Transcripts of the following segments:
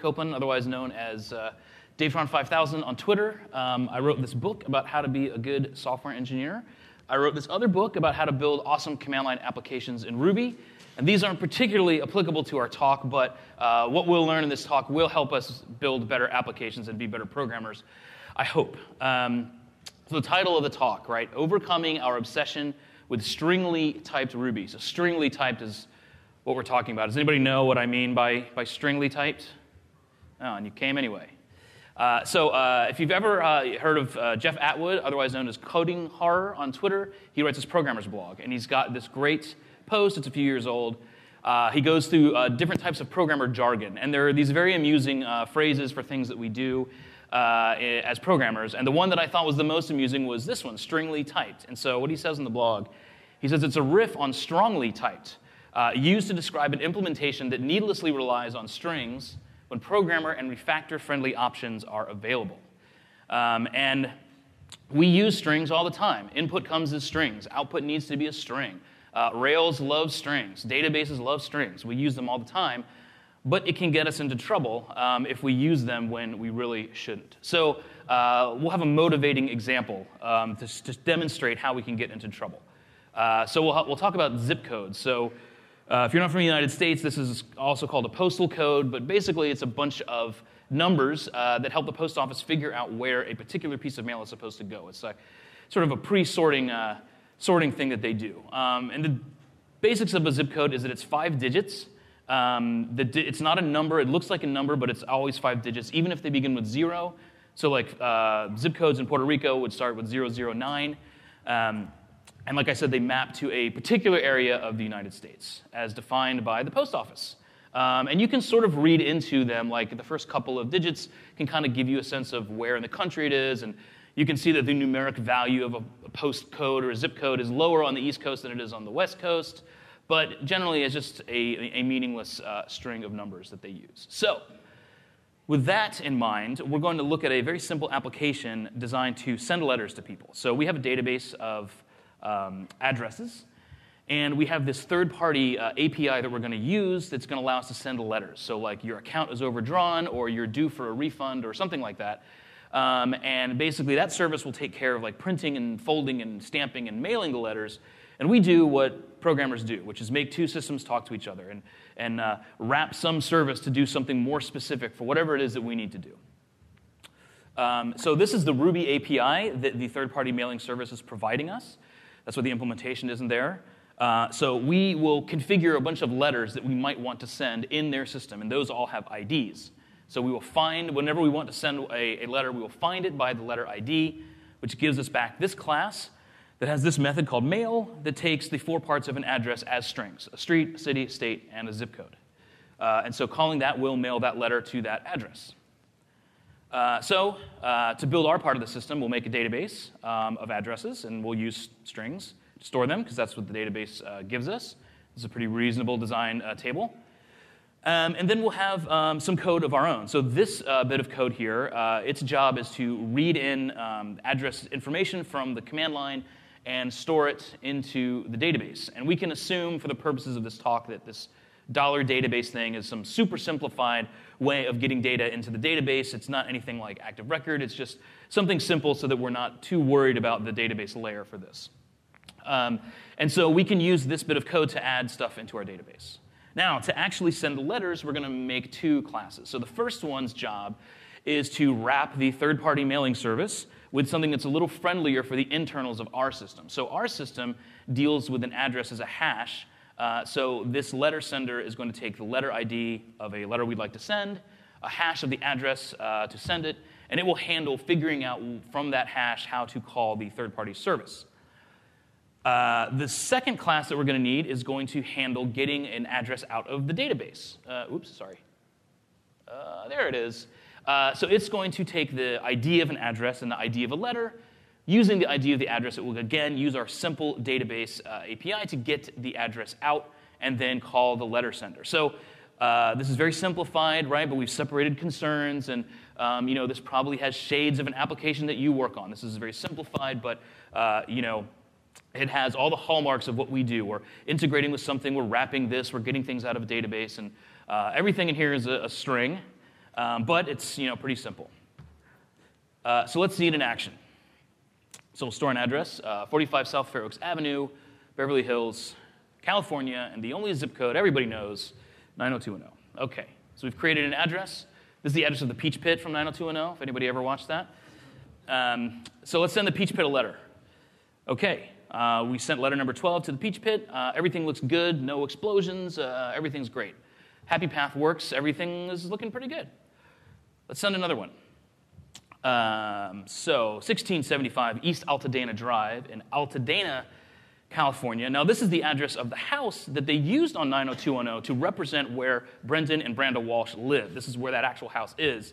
Copeland, otherwise known as uh, DaveTron5000 on Twitter. Um, I wrote this book about how to be a good software engineer. I wrote this other book about how to build awesome command line applications in Ruby. And these aren't particularly applicable to our talk, but uh, what we'll learn in this talk will help us build better applications and be better programmers, I hope. Um, so, the title of the talk, right? Overcoming our obsession with stringly typed Ruby. So, stringly typed is what we're talking about. Does anybody know what I mean by, by stringly typed? Oh, and you came anyway. Uh, so, uh, if you've ever uh, heard of uh, Jeff Atwood, otherwise known as Coding Horror on Twitter, he writes his programmer's blog, and he's got this great post. It's a few years old. Uh, he goes through uh, different types of programmer jargon, and there are these very amusing phrases for things that we do as programmers. And the one that I thought was the most amusing was this one, stringly typed. And so, what he says in the blog, he says it's a riff on strongly typed, used to describe an implementation that needlessly relies on strings when programmer and refactor friendly options are available. Um, and we use strings all the time. Input comes as strings, output needs to be a string. Uh, Rails loves strings, databases love strings. We use them all the time, but it can get us into trouble um, if we use them when we really shouldn't. So uh, we'll have a motivating example um, to, to, demonstrate how we can get into trouble. Uh, so we'll, we'll talk about zip codes. So uh, if you're not from the United States, this is also called a postal code, but basically it's a bunch of numbers uh, that help the post office figure out where a particular piece of mail is supposed to go. It's like sort of a pre-sorting uh, sorting thing that they do. Um, and the basics of a zip code is that it's five digits. Um, di- it's not a number. It looks like a number, but it's always five digits, even if they begin with zero. So, like uh, zip codes in Puerto Rico would start with 009. Um, and like I said, they map to a particular area of the United States as defined by the post office. Um, and you can sort of read into them, like the first couple of digits can kind of give you a sense of where in the country it is. And you can see that the numeric value of a, a post code or a zip code is lower on the East Coast than it is on the West Coast. But generally, it's just a, a meaningless uh, string of numbers that they use. So, with that in mind, we're going to look at a very simple application designed to send letters to people. So, we have a database of um, addresses. And we have this third party uh, API that we're going to use that's going to allow us to send letters. So, like your account is overdrawn, or you're due for a refund, or something like that. Um, and basically, that service will take care of like printing and folding and stamping and mailing the letters. And we do what programmers do, which is make two systems talk to each other and, and uh, wrap some service to do something more specific for whatever it is that we need to do. Um, so, this is the Ruby API that the third party mailing service is providing us. That's why the implementation isn't there. Uh, so we will configure a bunch of letters that we might want to send in their system, and those all have IDs. So we will find, whenever we want to send a, a letter, we will find it by the letter ID, which gives us back this class that has this method called mail that takes the four parts of an address as strings a street, a city, state, and a zip code. Uh, and so calling that will mail that letter to that address. Uh, so, uh, to build our part of the system, we'll make a database um, of addresses and we'll use strings to store them because that's what the database uh, gives us. It's a pretty reasonable design uh, table. Um, and then we'll have um, some code of our own. So, this uh, bit of code here, its job is to read in um, address information from the command line and store it into the database. And we can assume, for the purposes of this talk, that this dollar database thing is some super simplified way of getting data into the database. It's not anything like Active Record, it's just something simple so that we're not too worried about the database layer for this. Um, and so we can use this bit of code to add stuff into our database. Now, to actually send the letters, we're going to make two classes. So the first one's job is to wrap the third party mailing service with something that's a little friendlier for the internals of our system. So our system deals with an address as a hash uh, so this letter sender is going to take the letter ID of a letter we'd like to send, a hash of the address uh, to send it, and it will handle figuring out from that hash how to call the third party service. Uh, the second class that we're going to need is going to handle getting an address out of the database. Uh, oops, sorry. Uh, there it is. so it's going to take the ID of an address and the ID of a letter Using the ID of the address, it will again use our simple database uh, API to get the address out and then call the letter sender. So uh, this is very simplified, right? But we've separated concerns, and um, you know this probably has shades of an application that you work on. This is very simplified, but uh, you know it has all the hallmarks of what we do. We're integrating with something, we're wrapping this, we're getting things out of a database, and uh, everything in here is a, a string. Um, but it's you know pretty simple. Uh, so let's see it in action. So we'll store an address, uh, 45 South Fair Oaks Avenue, Beverly Hills, California, and the only zip code everybody knows, 90210. Okay, so we've created an address. This is the address of the Peach Pit from 90210, if anybody ever watched that. Um, so let's send the Peach Pit a letter. Okay, uh, we sent letter number 12 to the Peach Pit. Uh, everything looks good, no explosions, uh, everything's great. Happy Path works, everything is looking pretty good. Let's send another one. Um, so, 1675 East Altadena Drive in Altadena, California. Now, this is the address of the house that they used on 90210 to represent where Brandon and Brenda Walsh live. This is where that actual house is.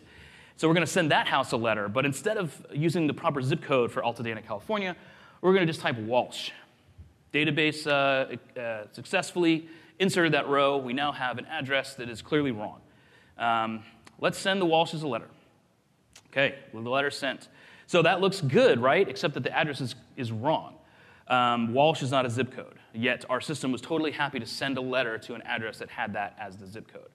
So, we're going to send that house a letter, but instead of using the proper zip code for Altadena, California, we're going to just type Walsh. Database uh, uh, successfully inserted that row. We now have an address that is clearly wrong. Um, let's send the Walshes a letter. Okay, the letter sent. So that looks good, right? Except that the address is, is wrong. Um, Walsh is not a zip code, yet our system was totally happy to send a letter to an address that had that as the zip code.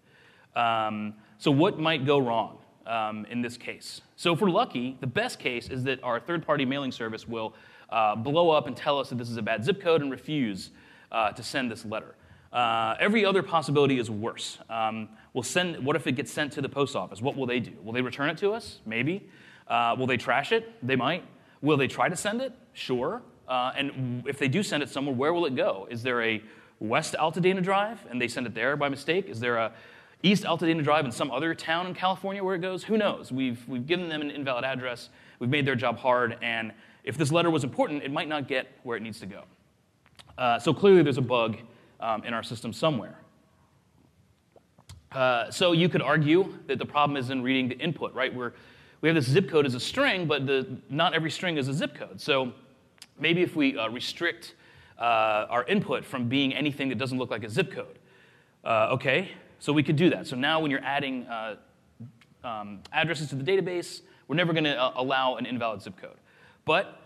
Um, so, what might go wrong um, in this case? So, if we're lucky, the best case is that our third party mailing service will uh, blow up and tell us that this is a bad zip code and refuse uh, to send this letter. Uh, every other possibility is worse. Um, we'll send, what if it gets sent to the post office? What will they do? Will they return it to us? Maybe. Uh, will they trash it? They might. Will they try to send it? Sure. Uh, and if they do send it somewhere, where will it go? Is there a West Altadena Drive and they send it there by mistake? Is there a East Altadena Drive in some other town in California where it goes? Who knows? We've, we've given them an invalid address. We've made their job hard. And if this letter was important, it might not get where it needs to go. Uh, so clearly, there's a bug um, in our system somewhere. Uh, so you could argue that the problem is in reading the input, right? We're, we have this zip code as a string, but the, not every string is a zip code. So maybe if we uh, restrict uh, our input from being anything that doesn't look like a zip code, uh, okay, so we could do that. So now when you're adding uh, um, addresses to the database, we're never going to uh, allow an invalid zip code. But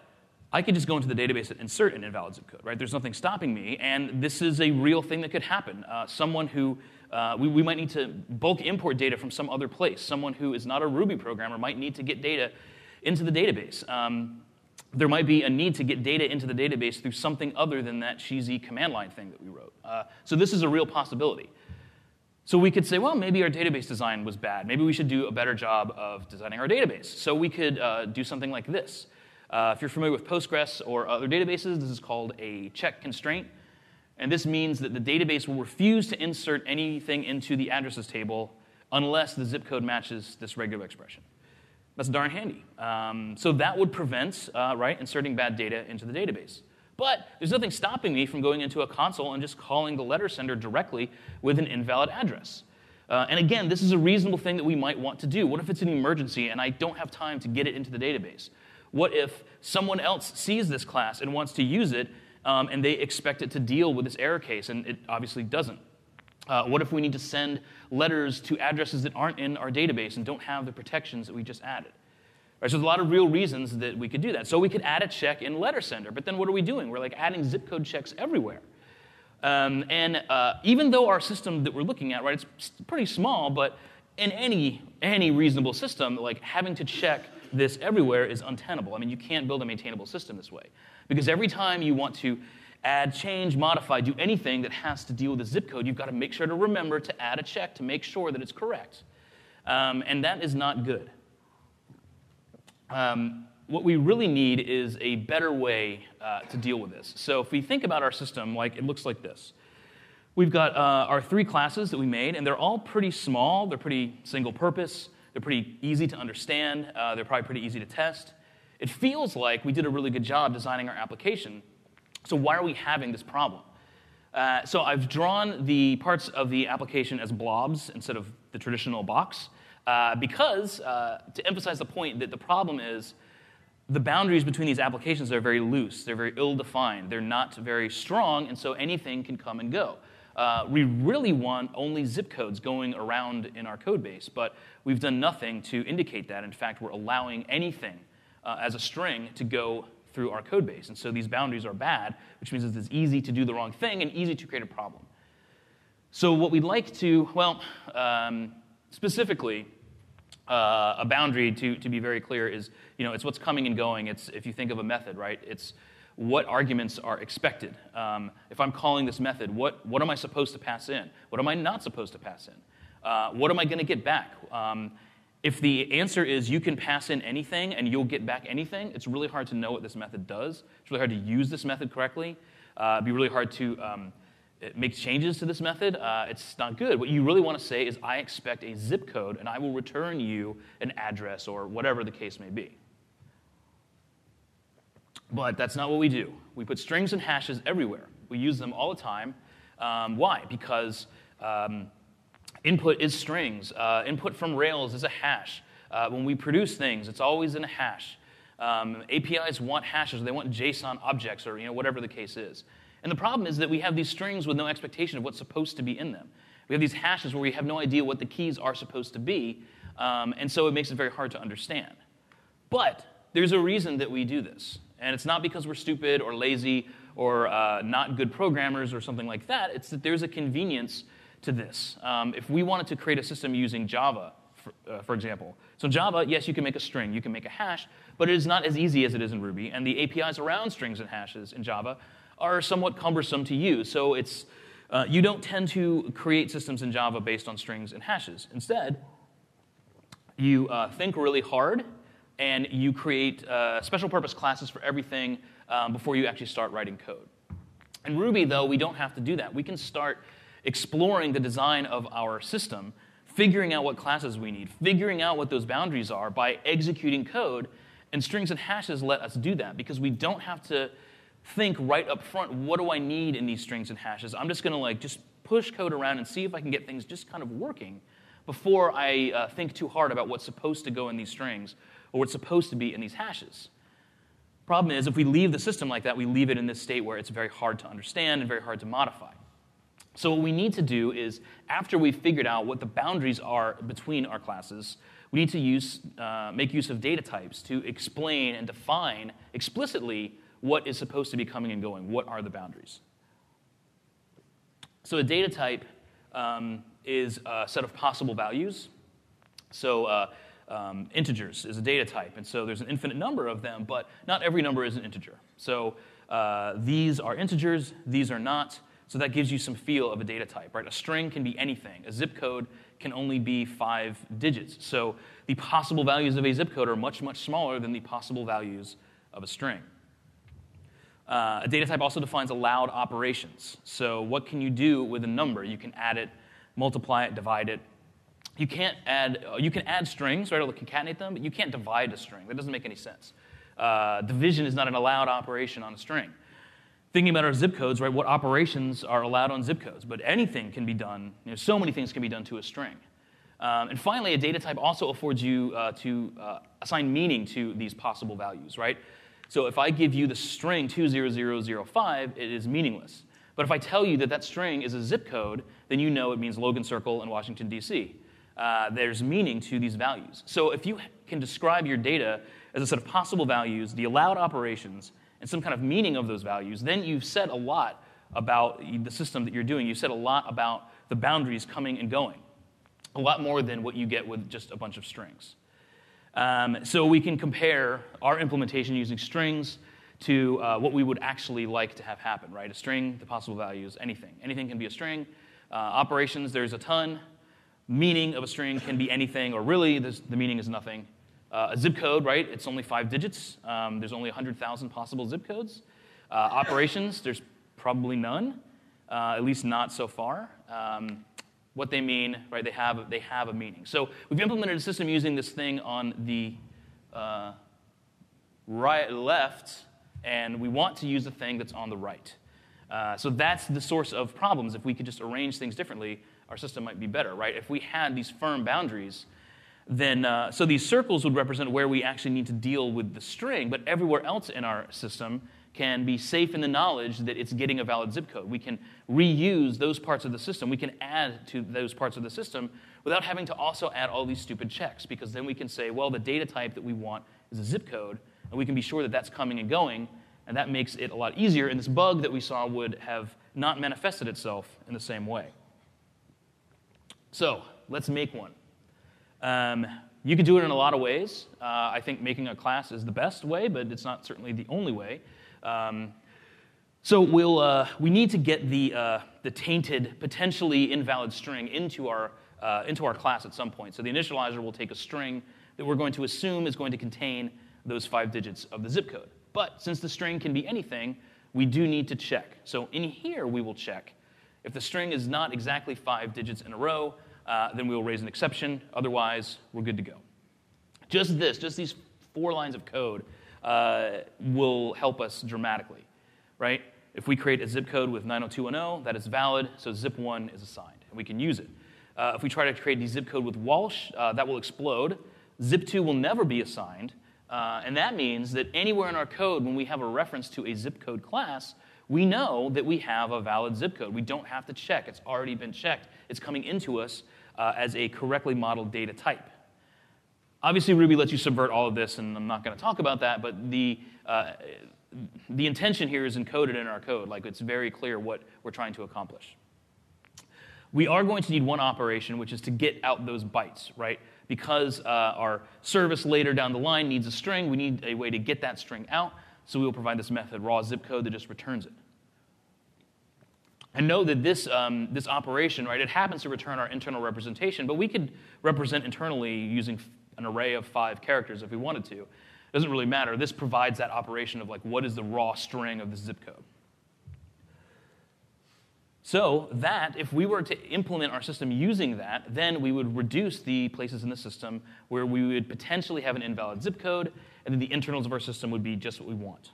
I could just go into the database and insert an invalid zip code, right? There's nothing stopping me, and this is a real thing that could happen. Uh, someone who, uh, we, we might need to bulk import data from some other place. Someone who is not a Ruby programmer might need to get data into the database. Um, there might be a need to get data into the database through something other than that cheesy command line thing that we wrote. Uh, so this is a real possibility. So we could say, well, maybe our database design was bad. Maybe we should do a better job of designing our database. So we could uh, do something like this. Uh, if you're familiar with Postgres or other databases, this is called a check constraint. And this means that the database will refuse to insert anything into the addresses table unless the zip code matches this regular expression. That's darn handy. Um, so that would prevent, uh, right, inserting bad data into the database. But there's nothing stopping me from going into a console and just calling the letter sender directly with an invalid address. Uh, and again, this is a reasonable thing that we might want to do. What if it's an emergency and I don't have time to get it into the database? What if someone else sees this class and wants to use it um, and they expect it to deal with this error case and it obviously doesn't? Uh, what if we need to send letters to addresses that aren't in our database and don't have the protections that we just added? Right, so there's a lot of real reasons that we could do that. So we could add a check in letter sender, but then what are we doing? We're like adding zip code checks everywhere. Um, and uh, even though our system that we're looking at, right, it's pretty small, but in any any reasonable system, like having to check this everywhere is untenable. I mean, you can't build a maintainable system this way. Because every time you want to add, change, modify, do anything that has to deal with a zip code, you've got to make sure to remember to add a check to make sure that it's correct. Um, and that is not good. Um, what we really need is a better way uh, to deal with this. So if we think about our system, like it looks like this. We've got uh, our three classes that we made, and they're all pretty small. They're pretty single purpose. They're pretty easy to understand. Uh, they're probably pretty easy to test. It feels like we did a really good job designing our application. So why are we having this problem? Uh, so I've drawn the parts of the application as blobs instead of the traditional box uh, because uh, to emphasize the point that the problem is the boundaries between these applications are very loose. They're very ill-defined. They're not very strong, and so anything can come and go. Uh, we really want only zip codes going around in our code base, but we've done nothing to indicate that. In fact, we're allowing anything uh, as a string to go through our code base. And so these boundaries are bad, which means it's easy to do the wrong thing and easy to create a problem. So, what we'd like to, well, um, specifically, uh, a boundary, to, to be very clear, is you know, it's what's coming and going. It's, if you think of a method, right, it's what arguments are expected. Um, if I'm calling this method, what, what am I supposed to pass in? What am I not supposed to pass in? Uh, what am I going to get back? Um, if the answer is you can pass in anything and you'll get back anything, it's really hard to know what this method does. It's really hard to use this method correctly. Uh, it'd be really hard to um, make changes to this method. Uh, it's not good. What you really want to say is, I expect a zip code and I will return you an address or whatever the case may be. But that's not what we do. We put strings and hashes everywhere. We use them all the time. Um, why? Because um, input is strings. Uh, input from Rails is a hash. Uh, when we produce things, it's always in a hash. Um, APIs want hashes, they want JSON objects, or you know, whatever the case is. And the problem is that we have these strings with no expectation of what's supposed to be in them. We have these hashes where we have no idea what the keys are supposed to be, um, and so it makes it very hard to understand. But there's a reason that we do this. And it's not because we're stupid or lazy or uh, not good programmers or something like that. It's that there's a convenience to this. Um, if we wanted to create a system using Java, for, uh, for, example, so Java, yes, you can make a string, you can make a hash, but it is not as easy as it is in Ruby. And the APIs around strings and hashes in Java are somewhat cumbersome to use. So it's uh, you don't tend to create systems in Java based on strings and hashes. Instead, you uh, think really hard and you create uh, special purpose classes for everything um, before you actually start writing code. In Ruby, though, we don't have to do that. We can start exploring the design of our system, figuring out what classes we need, figuring out what those boundaries are by executing code, and strings and hashes let us do that because we don't have to think right up front, what do I need in these strings and hashes? I'm just going to like just push code around and see if I can get things just kind of working before I uh, think too hard about what's supposed to go in these strings or what's supposed to be in these hashes. Problem is, if we leave the system like that, we leave it in this state where it's very hard to understand and very hard to modify. So, what we need to do is, after we've figured out what the boundaries are between our classes, we need to use, uh, make use of data types to explain and define explicitly what is supposed to be coming and going. What are the boundaries? So, a data type um, is a set of possible values. So, uh, um, integers is a data type, and so there's an infinite number of them, but not every number is an integer. So uh, these are integers, these are not. So that gives you some feel of a data type, right? A string can be anything. A zip code can only be five digits. So the possible values of a zip code are much, much smaller than the possible values of a string. Uh, a data type also defines allowed operations. So what can you do with a number? You can add it, multiply it, divide it, you can't add, uh, you can add strings, right, or concatenate them, but you can't divide a string. That doesn't make any sense. Uh, division is not an allowed operation on a string. Thinking about our zip codes, right, what operations are allowed on zip codes? But anything can be done, you know, so many things can be done to a string. Um, and finally, a data type also affords you uh, to uh, assign meaning to these possible values, right? So if I give you the string 20005, it is meaningless. But if I tell you that that string is a zip code, then you know it means Logan Circle in Washington, D.C uh, there's meaning to these values. So if you can describe your data as a set of possible values, the allowed operations, and some kind of meaning of those values, then you've said a lot about the system that you're doing. You've said a lot about the boundaries coming and going, a lot more than what you get with just a bunch of strings. Um, so we can compare our implementation using strings to uh, what we would actually like to have happen, right? A string, the possible values, anything. Anything can be a string. Uh, operations, there's a ton meaning of a string can be anything, or really the meaning is nothing. Uh, a zip code, right? It's only five digits. Um, there's only 100,000 possible zip codes. Uh, operations, there's probably none, uh, at least not so far. Um, what they mean, right? They have, they have a meaning. So we've implemented a system using this thing on the uh, right, left, and we want to use the thing that's on the right. Uh, so that's the source of problems. If we could just arrange things differently, our system might be better, right? If we had these firm boundaries, then uh, so these circles would represent where we actually need to deal with the string, but everywhere else in our system can be safe in the knowledge that it's getting a valid zip code. We can reuse those parts of the system. We can add to those parts of the system without having to also add all these stupid checks, because then we can say, well, the data type that we want is a zip code, and we can be sure that that's coming and going, and that makes it a lot easier. And this bug that we saw would have not manifested itself in the same way. So let's make one. Um, you could do it in a lot of ways. Uh, I think making a class is the best way, but it's not certainly the only way. Um, so we'll, uh, we need to get the, uh, the tainted, potentially invalid string into our, uh, into our class at some point. So the initializer will take a string that we're going to assume is going to contain those five digits of the zip code. But since the string can be anything, we do need to check. So in here, we will check. If the string is not exactly five digits in a row, uh, then we will raise an exception. Otherwise, we're good to go. Just this, just these four lines of code, uh, will help us dramatically, right? If we create a zip code with 90210, that is valid, so zip1 is assigned, and we can use it. Uh, if we try to create the zip code with Walsh, uh, that will explode. Zip2 will never be assigned, uh, and that means that anywhere in our code, when we have a reference to a zip code class, we know that we have a valid zip code. We don't have to check. It's already been checked. It's coming into us uh, as a correctly modeled data type. Obviously, Ruby lets you subvert all of this, and I'm not going to talk about that, but the, uh, the intention here is encoded in our code. Like, it's very clear what we're trying to accomplish. We are going to need one operation, which is to get out those bytes, right? Because uh, our service later down the line needs a string, we need a way to get that string out. So we will provide this method, raw zip code, that just returns it. And know that this, um, this operation, right, it happens to return our internal representation, but we could represent internally using an array of five characters if we wanted to. It doesn't really matter. This provides that operation of like what is the raw string of the zip code. So that, if we were to implement our system using that, then we would reduce the places in the system where we would potentially have an invalid zip code, and then the internals of our system would be just what we want.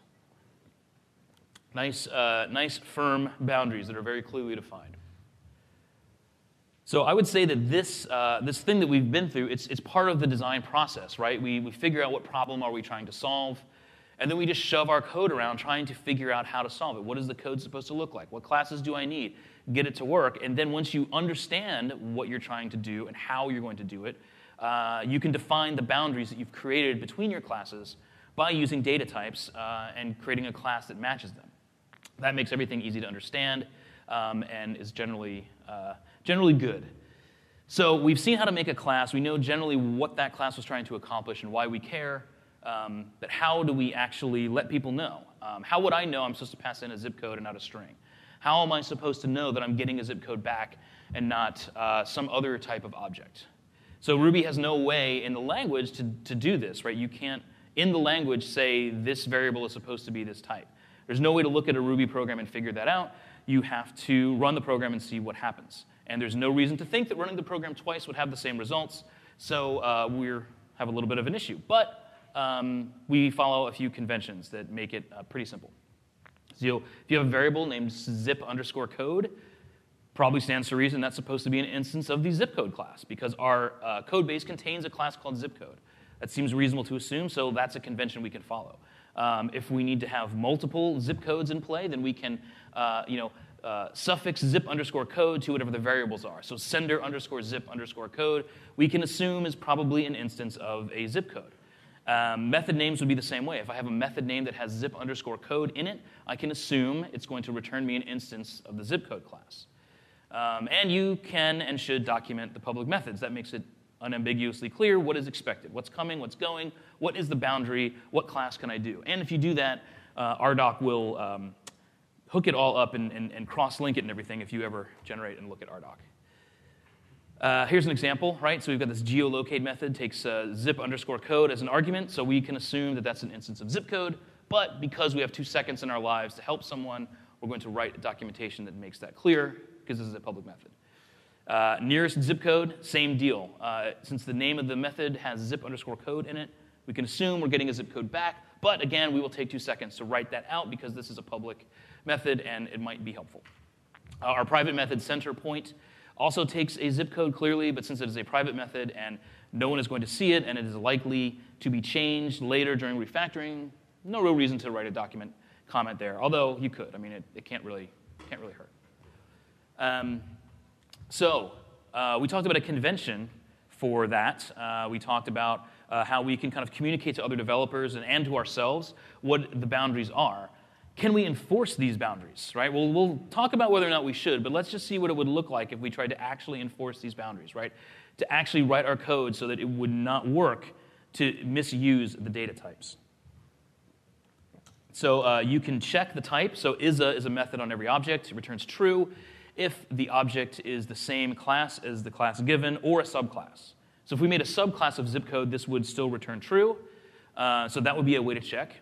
Nice, uh, nice firm boundaries that are very clearly defined. So I would say that this, uh, this thing that we've been through, it's, it's part of the design process, right? We, we figure out what problem are we trying to solve, and then we just shove our code around trying to figure out how to solve it. What is the code supposed to look like? What classes do I need? Get it to work. And then once you understand what you're trying to do and how you're going to do it, uh, you can define the boundaries that you've created between your classes by using data types uh, and creating a class that matches them. That makes everything easy to understand um, and is generally, uh, generally good. So we've seen how to make a class. We know generally what that class was trying to accomplish and why we care. Um, but how do we actually let people know? Um, how would I know I'm supposed to pass in a zip code and not a string? How am I supposed to know that I'm getting a zip code back and not uh, some other type of object? So Ruby has no way in the language to, to do this, right? You can't, in the language, say this variable is supposed to be this type. There's no way to look at a Ruby program and figure that out. You have to run the program and see what happens. And there's no reason to think that running the program twice would have the same results. So uh, we have a little bit of an issue. But um, we follow a few conventions that make it uh, pretty simple. So if you have a variable named zip underscore code, probably stands to reason that's supposed to be an instance of the zip code class because our uh, code base contains a class called zip code. That seems reasonable to assume, so that's a convention we can follow. Um, if we need to have multiple zip codes in play, then we can, uh, you know, uh, suffix zip underscore code to whatever the variables are. So sender underscore zip underscore code, we can assume is probably an instance of a zip code. Um, method names would be the same way. If I have a method name that has zip underscore code in it, I can assume it's going to return me an instance of the zip code class. Um, and you can and should document the public methods. That makes it unambiguously clear what is expected, what's coming, what's going, what is the boundary, what class can I do. And if you do that, uh, RDoc will um, hook it all up and, and, and cross link it and everything if you ever generate and look at RDoc. Uh, here's an example, right? So we've got this geolocate method, takes uh, zip underscore code as an argument, so we can assume that that's an instance of zip code. But because we have two seconds in our lives to help someone, we're going to write a documentation that makes that clear, because this is a public method. Uh, nearest zip code, same deal. Uh, since the name of the method has zip underscore code in it, we can assume we're getting a zip code back. But again, we will take two seconds to write that out because this is a public method and it might be helpful. Uh, our private method center point also takes a zip code clearly, but since it is a private method and no one is going to see it and it is likely to be changed later during refactoring, no real reason to write a document comment there, although you could. I mean, it, it can't, really, can't really hurt. Um, so, uh, we talked about a convention for that. Uh, we talked about uh, how we can kind of communicate to other developers and, and to ourselves what the boundaries are. Can we enforce these boundaries, right? Well, we'll talk about whether or not we should, but let's just see what it would look like if we tried to actually enforce these boundaries, right? To actually write our code so that it would not work to misuse the data types. So uh, you can check the type. So isa is a method on every object. It returns true if the object is the same class as the class given or a subclass. So if we made a subclass of zip code, this would still return true. Uh, so that would be a way to check.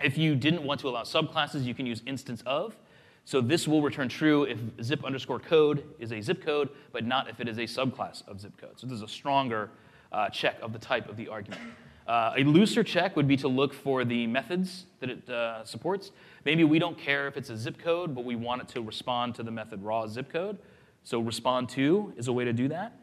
If you didn't want to allow subclasses, you can use instance of. So this will return true if zip underscore code is a zip code, but not if it is a subclass of zip code. So this is a stronger uh, check of the type of the argument. Uh, a looser check would be to look for the methods that it uh, supports. Maybe we don't care if it's a zip code, but we want it to respond to the method raw zip code. So respond to is a way to do that.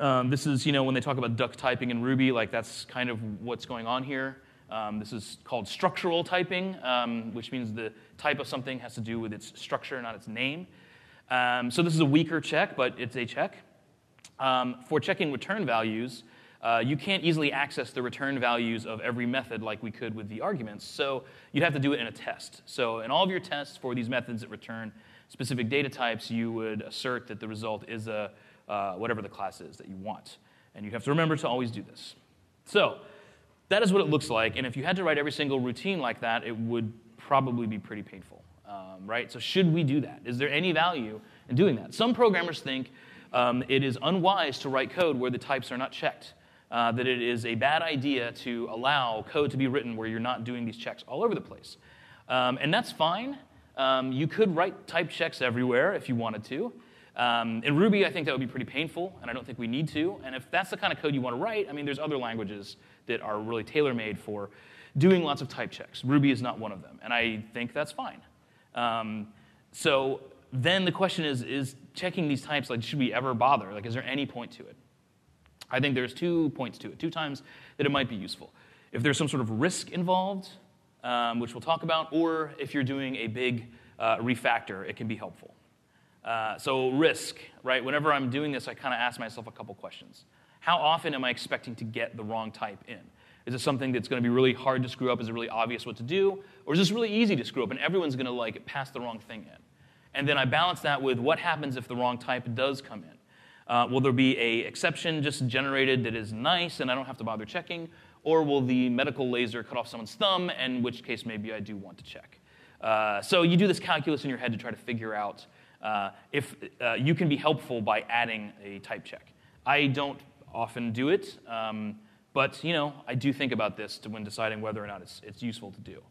Um, this is, you know, when they talk about duck typing in Ruby, like that's kind of what's going on here. Um, this is called structural typing, um, which means the type of something has to do with its structure, not its name. Um, so this is a weaker check, but it's a check. Um, for checking return values, uh, you can't easily access the return values of every method like we could with the arguments. So you'd have to do it in a test. So in all of your tests for these methods that return specific data types, you would assert that the result is a, uh, whatever the class is that you want. And you have to remember to always do this. So that is what it looks like. And if you had to write every single routine like that, it would probably be pretty painful, um, right? So should we do that? Is there any value in doing that? Some programmers think um, it is unwise to write code where the types are not checked. Uh, that it is a bad idea to allow code to be written where you're not doing these checks all over the place. Um, and that's fine. Um, you could write type checks everywhere if you wanted to. Um, in Ruby, I think that would be pretty painful, and I don't think we need to. And if that's the kind of code you want to write, I mean, there's other languages that are really tailor made for doing lots of type checks. Ruby is not one of them, and I think that's fine. Um, so then the question is is checking these types, like, should we ever bother? Like, is there any point to it? I think there's two points to it, two times that it might be useful. If there's some sort of risk involved, um, which we'll talk about, or if you're doing a big uh, refactor, it can be helpful. Uh, so, risk, right? Whenever I'm doing this, I kind of ask myself a couple questions. How often am I expecting to get the wrong type in? Is it something that's going to be really hard to screw up? Is it really obvious what to do? Or is this really easy to screw up and everyone's going to like pass the wrong thing in? And then I balance that with what happens if the wrong type does come in? Uh, will there be a exception just generated that is nice and I don't have to bother checking? Or will the medical laser cut off someone's thumb, in which case maybe I do want to check? Uh, so you do this calculus in your head to try to figure out uh, if uh, you can be helpful by adding a type check. I don't often do it, um, but you know, I do think about this when deciding whether or not it's, it's useful to do.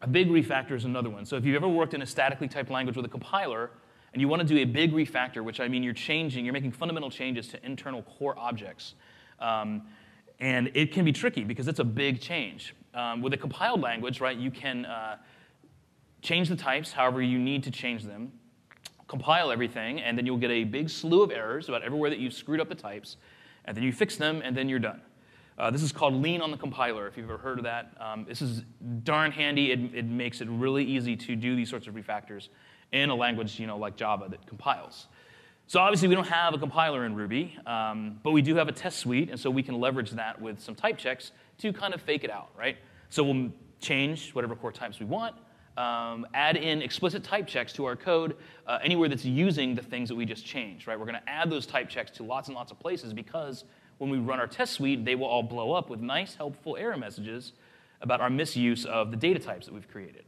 A big refactor is another one. So if you've ever worked in a statically typed language with a compiler, and you want to do a big refactor, which I mean you're changing, you're making fundamental changes to internal core objects. Um, and it can be tricky because it's a big change. Um, with a compiled language, right, you can uh, change the types however you need to change them, compile everything, and then you'll get a big slew of errors about everywhere that you've screwed up the types, and then you fix them, and then you're done. Uh, this is called lean on the compiler, if you've ever heard of that. Um, this is darn handy. It, it makes it really easy to do these sorts of refactors in a language you know, like Java that compiles. So obviously we don't have a compiler in Ruby, um, but we do have a test suite, and so we can leverage that with some type checks to kind of fake it out, right? So we'll change whatever core types we want, um, add in explicit type checks to our code uh, anywhere that's using the things that we just changed, right? We're going to add those type checks to lots and lots of places because when we run our test suite, they will all blow up with nice, helpful error messages about our misuse of the data types that we've created.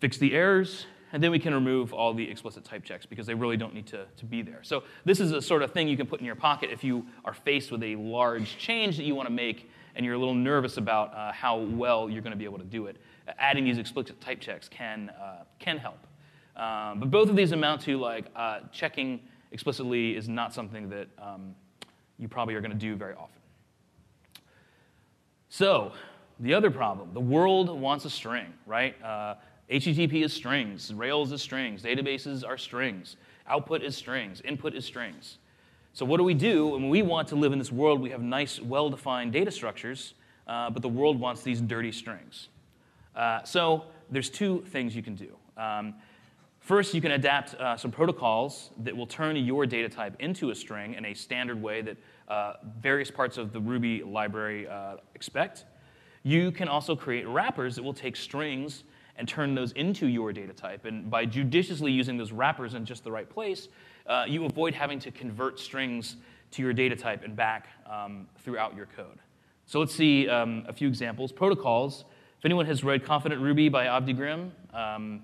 Fix the errors, and then we can remove all the explicit type checks because they really don't need to, to be there. So this is a sort of thing you can put in your pocket if you are faced with a large change that you want to make and you're a little nervous about uh, how well you're going to be able to do it. Adding these explicit type checks can, uh, can help. Um, but both of these amount to like uh, checking explicitly is not something that um, you probably are going to do very often. So, the other problem the world wants a string, right? Uh, HTTP is strings, Rails is strings, databases are strings, output is strings, input is strings. So, what do we do when we want to live in this world? We have nice, well defined data structures, uh, but the world wants these dirty strings. Uh, so, there's two things you can do. Um, first, you can adapt uh, some protocols that will turn your data type into a string in a standard way that uh, various parts of the Ruby library uh, expect. you can also create wrappers that will take strings and turn those into your data type. And by judiciously using those wrappers in just the right place, uh, you avoid having to convert strings to your data type and back um, throughout your code. So let's see um, a few examples. Protocols. If anyone has read Confident Ruby by Avdi Grimm, um,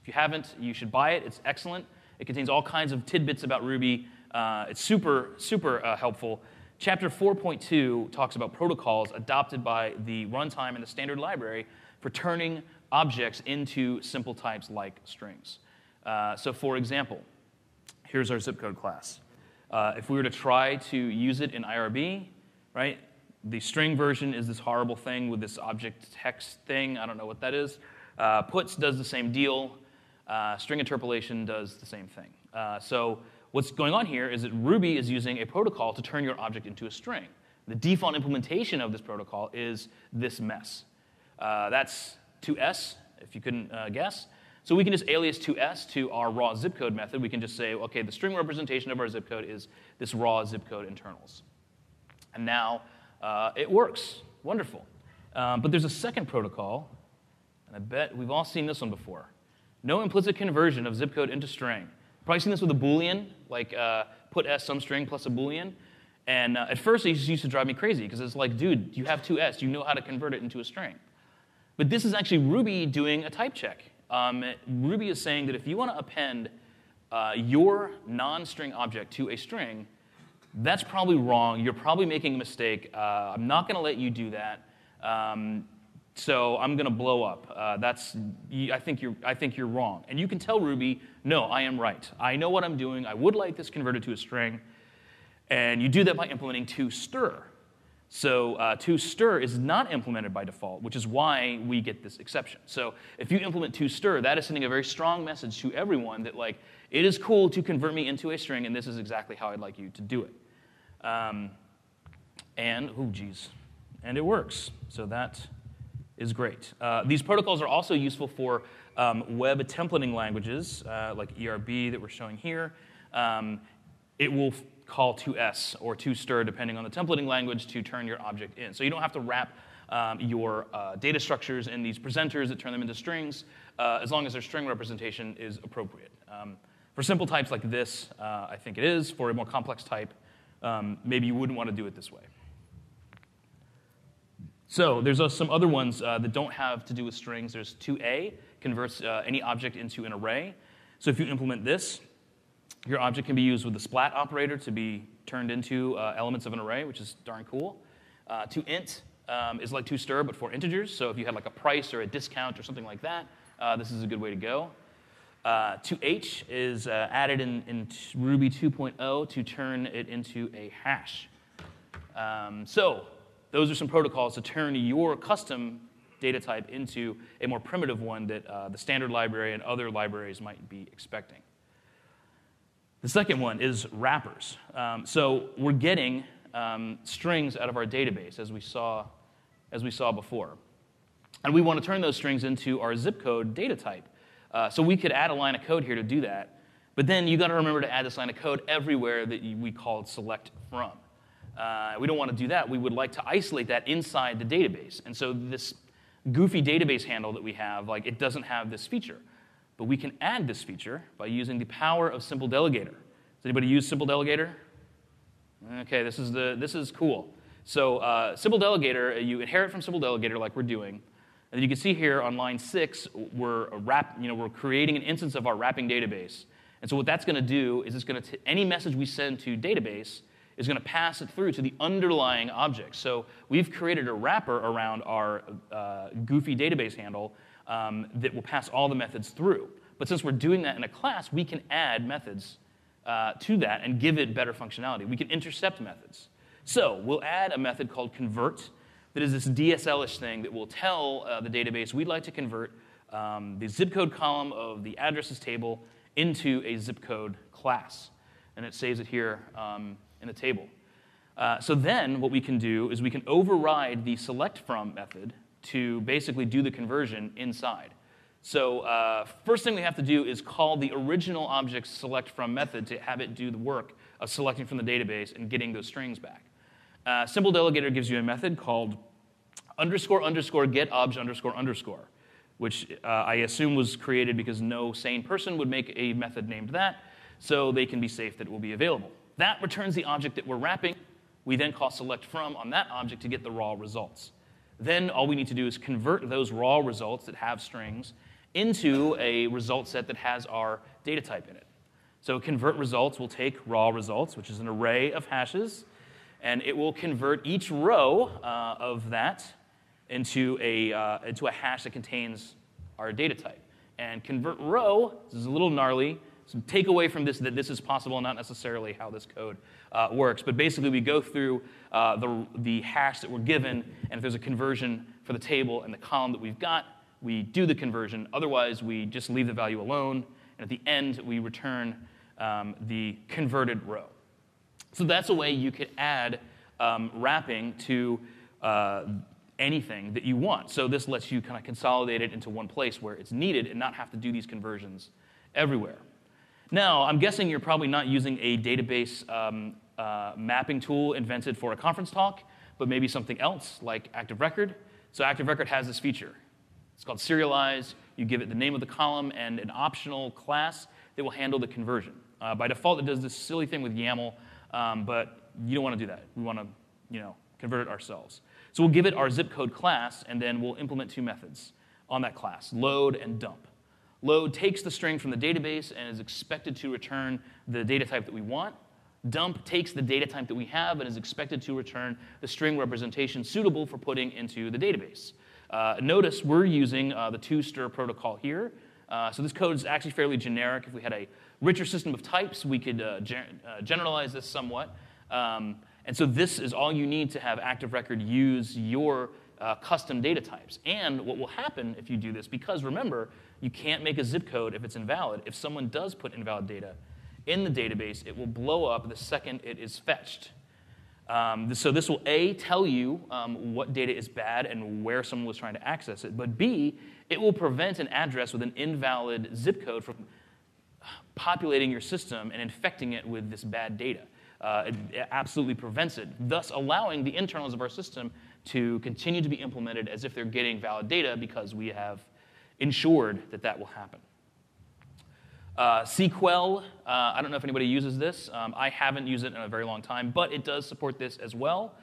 if you haven't, you should buy it. It's excellent. It contains all kinds of tidbits about Ruby. Uh, it's super, super uh, helpful. Chapter 4.2 talks about protocols adopted by the runtime and the standard library for turning objects into simple types like strings. Uh, so, for example, here's our zip code class. Uh, if we were to try to use it in IRB, right, the string version is this horrible thing with this object text thing. I don't know what that is. Uh, puts does the same deal. Uh, string interpolation does the same thing. Uh, so what's going on here is that Ruby is using a protocol to turn your object into a string. The default implementation of this protocol is this mess. Uh, that's to_s, if you couldn't uh, guess. So we can just alias to_s to our raw zip code method. We can just say, okay, the string representation of our zip code is this raw zip code internals. And now uh, it works. Wonderful. Um, but there's a second protocol, and I bet we've all seen this one before. No implicit conversion of zip code into string. Probably seen this with a Boolean, like uh, put s some string plus a Boolean. And uh, at first, it used to drive me crazy because it's like, dude, you have two S, you know how to convert it into a string. But this is actually Ruby doing a type check. Um, Ruby is saying that if you want to append uh, your non string object to a string, that's probably wrong. You're probably making a mistake. Uh, I'm not going to let you do that. Um, so I'm going to blow up. Uh, that's, I think, you're, I think you're wrong. And you can tell Ruby, no, I am right. I know what I'm doing. I would like this converted to a string. And you do that by implementing to_str. So uh, to_str is not implemented by default, which is why we get this exception. So if you implement to_str, that is sending a very strong message to everyone that like it is cool to convert me into a string, and this is exactly how I'd like you to do it. Um, and oh geez, and it works. So that is great. Uh, these protocols are also useful for um, web templating languages uh, like ERB that we're showing here. Um, it will call to_s or to Stir depending on the templating language, to turn your object in. So you don't have to wrap um, your uh, data structures in these presenters that turn them into strings, uh, as long as their string representation is appropriate. Um, for simple types like this, uh, I think it is. For a more complex type, um, maybe you wouldn't want to do it this way. So there's uh, some other ones uh, that don't have to do with strings. There's to_a, converts uh, any object into an array. So if you implement this, your object can be used with the splat operator to be turned into uh, elements of an array, which is darn cool. Uh, to_int um, is like to_str, but for integers. So if you had like a price or a discount or something like that, uh, this is a good way to go. Uh, H is uh, added in, in, Ruby 2.0 to turn it into a hash. Um, so those are some protocols to turn your custom data type into a more primitive one that uh, the standard library and other libraries might be expecting. The second one is wrappers. Um, so we're getting um, strings out of our database, as we saw, as we saw before. And we want to turn those strings into our zip code data type. Uh, so we could add a line of code here to do that. But then you got to remember to add this line of code everywhere that we called select from. Uh, we don't want to do that. We would like to isolate that inside the database. And so this goofy database handle that we have, like it doesn't have this feature. But we can add this feature by using the power of Simple Delegator. Does anybody use Simple Delegator? Okay, this is, the, this is cool. So uh, Simple Delegator, uh, you inherit from Simple Delegator like we're doing. And you can see here on line six, we're, wrap, you know, we're creating an instance of our wrapping database. And so what that's going to do is it's going to, any message we send to database is going to pass it through to the underlying object. So we've created a wrapper around our uh, goofy database handle um, that will pass all the methods through. But since we're doing that in a class, we can add methods uh, to that and give it better functionality. We can intercept methods. So we'll add a method called convert that is this DSL-ish thing that will tell uh, the database we'd like to convert um, the zip code column of the addresses table into a zip code class. And it saves it here um, in the table. Uh, so then what we can do is we can override the select from method to basically do the conversion inside. So uh, first thing we have to do is call the original object select from method to have it do the work of selecting from the database and getting those strings back. Uh, Simple Delegator gives you a method called underscore underscore get obj underscore underscore, which uh, I assume was created because no sane person would make a method named that, so they can be safe that it will be available. That returns the object that we're wrapping. We then call select from on that object to get the raw results. Then all we need to do is convert those raw results that have strings into a result set that has our data type in it. So convert results will take raw results, which is an array of hashes, and it will convert each row uh, of that into a, uh, into a hash that contains our data type. And convert row, this is a little gnarly, some takeaway from this that this is possible, not necessarily how this code uh, works. But basically, we go through uh, the, the hash that we're given, and if there's a conversion for the table and the column that we've got, we do the conversion. Otherwise, we just leave the value alone, and at the end, we return um, the converted row. So that's a way you could add um, wrapping to uh, anything that you want. So this lets you kind of consolidate it into one place where it's needed and not have to do these conversions everywhere. Now, I'm guessing you're probably not using a database um, uh, mapping tool invented for a conference talk, but maybe something else like Active Record. So Active Record has this feature. It's called serialize. You give it the name of the column and an optional class that will handle the conversion. Uh, by default, it does this silly thing with YAML, um, but you don't want to do that. We want to, you know, convert it ourselves. So we'll give it our zip code class, and then we'll implement two methods on that class, load and dump. Load takes the string from the database and is expected to return the data type that we want. Dump takes the data type that we have and is expected to return the string representation suitable for putting into the database. Uh, notice we're using uh, the to_str protocol here. Uh, so this code is actually fairly generic. If we had a richer system of types, we could uh, uh, generalize this somewhat. Um, and so this is all you need to have Active Record use your uh, custom data types. And what will happen if you do this, because remember, you can't make a zip code if it's invalid. If someone does put invalid data in the database, it will blow up the second it is fetched. Um, so this will A, tell you um, what data is bad and where someone was trying to access it, but B, it will prevent an address with an invalid zip code from populating your system and infecting it with this bad data. Uh, it, absolutely prevents it, thus allowing the internals of our system to continue to be implemented as if they're getting valid data because we have ensured that that will happen. Uh, Sequel, uh, I don't know if anybody uses this. Um, I haven't used it in a very long time, but it does support this as well.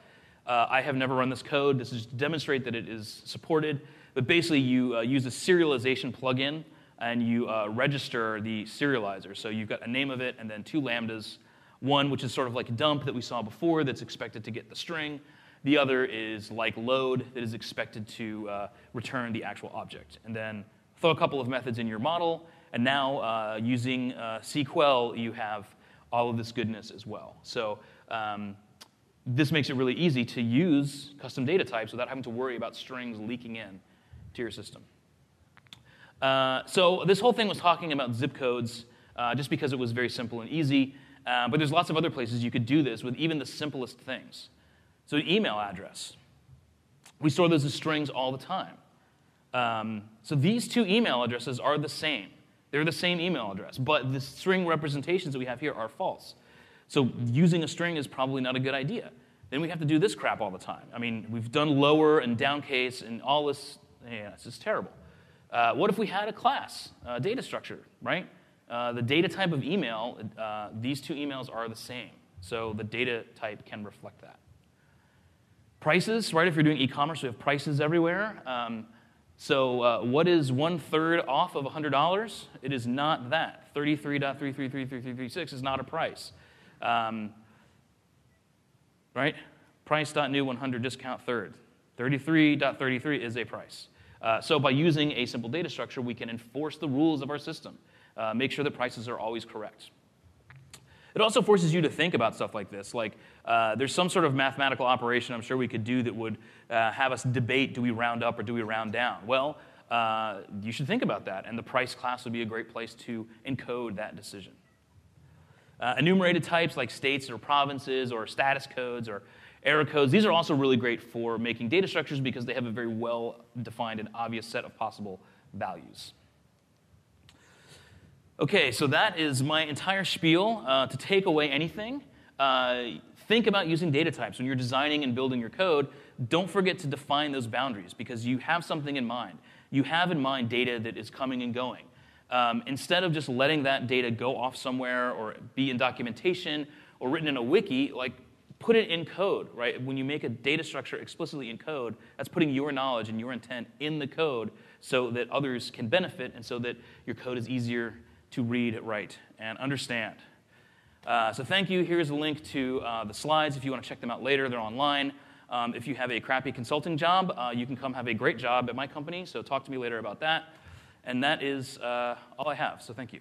Uh, I have never run this code. This is to demonstrate that it is supported. But basically, you uh, use a serialization plugin and you uh, register the serializer. So you've got a name of it and then two lambdas. One, which is sort of like a dump that we saw before, that's expected to get the string. The other is like load that is expected to uh, return the actual object. And then throw a couple of methods in your model, and now uh, using uh, Sequel, you have all of this goodness as well. So um, this makes it really easy to use custom data types without having to worry about strings leaking in to your system. Uh, so this whole thing was talking about zip codes uh, just because it was very simple and easy. Uh, but there's lots of other places you could do this with even the simplest things. So, email address. We store those as strings all the time. Um, so, these two email addresses are the same. They're the same email address, but the string representations that we have here are false. So, using a string is probably not a good idea. Then we have to do this crap all the time. I mean, we've done lower and downcase and all this. Yeah, it's just terrible. Uh, what if we had a class, a data structure, right? Uh, the data type of email, uh, these two emails are the same. So the data type can reflect that. Prices, right? If you're doing e commerce, we have prices everywhere. Um, so, uh, what is one third off of $100? It is not that. 33.3333336 is not a price. Um, right? Price.new 100 discount third. 33.33 is a price. Uh, so, by using a simple data structure, we can enforce the rules of our system, uh, make sure that prices are always correct. It also forces you to think about stuff like this. Like, uh, there's some sort of mathematical operation I'm sure we could do that would uh, have us debate do we round up or do we round down? Well, uh, you should think about that, and the price class would be a great place to encode that decision. Uh, enumerated types like states or provinces or status codes or error codes, these are also really great for making data structures because they have a very well defined and obvious set of possible values. Okay, so that is my entire spiel. Uh, to take away anything, uh, think about using data types. When you're designing and building your code, don't forget to define those boundaries because you have something in mind. You have in mind data that is coming and going. Um, instead of just letting that data go off somewhere or be in documentation or written in a wiki, like put it in code, right? When you make a data structure explicitly in code, that's putting your knowledge and your intent in the code so that others can benefit and so that your code is easier to read, write, and understand. Uh, so thank you. Here's a link to uh, the slides if you want to check them out later. They're online. Um, if you have a crappy consulting job, uh, you can come have a great job at my company. So talk to me later about that. And that is uh, all I have. So thank you.